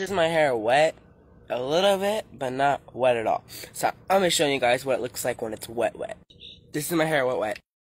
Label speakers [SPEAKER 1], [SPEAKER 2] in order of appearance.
[SPEAKER 1] This is my hair wet a little bit, but not wet at all. So I'm gonna show you guys what it looks like when it's wet wet. This is my hair wet wet.